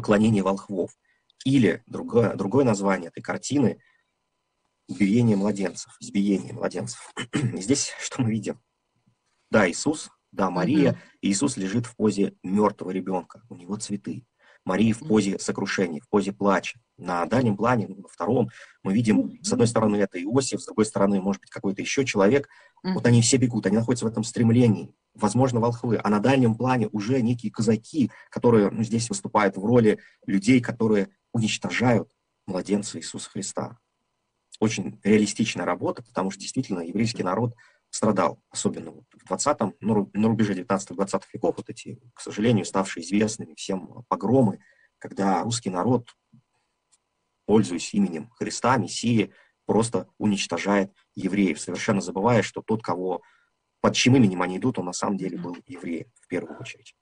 поклонение волхвов. Или другое, другое название этой картины – убиение младенцев, избиение младенцев. Здесь что мы видим? Да, Иисус, да, Мария. Mm-hmm. Иисус лежит в позе мертвого ребенка. У него цветы. Мария в позе сокрушения, в позе плача. На дальнем плане, на втором, мы видим, с одной стороны, это Иосиф, с другой стороны, может быть, какой-то еще человек. Вот они все бегут, они находятся в этом стремлении. Возможно, волхвы. А на дальнем плане уже некие казаки, которые ну, здесь выступают в роли людей, которые уничтожают младенца Иисуса Христа. Очень реалистичная работа, потому что действительно еврейский народ страдал, особенно в 20-м, на рубеже 19-20 веков, вот эти, к сожалению, ставшие известными всем погромы, когда русский народ, пользуясь именем Христа, Мессии, просто уничтожает евреев, совершенно забывая, что тот, кого под чьим именем они идут, он на самом деле был евреем в первую очередь.